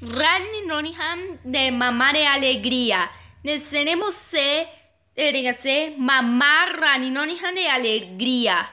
Rani Noniham de mamá de alegría. Ser, dígase, mamá Rani Noniham de alegría.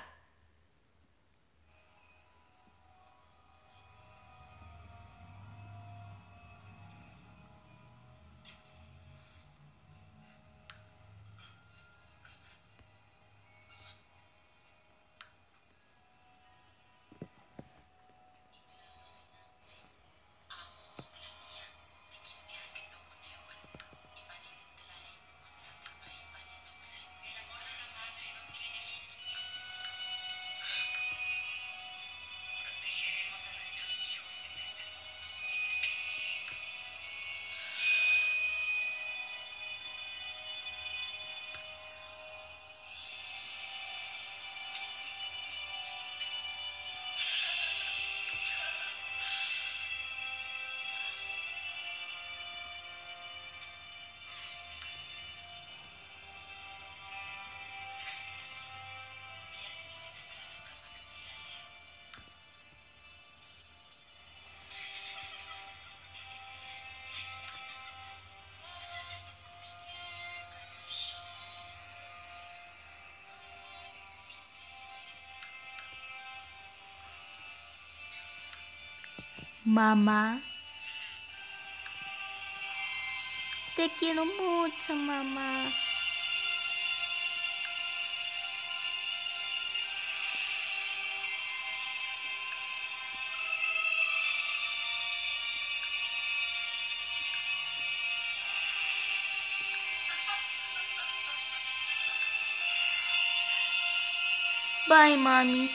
Mamá. Te quiero mucho, mamá. Bye, mami.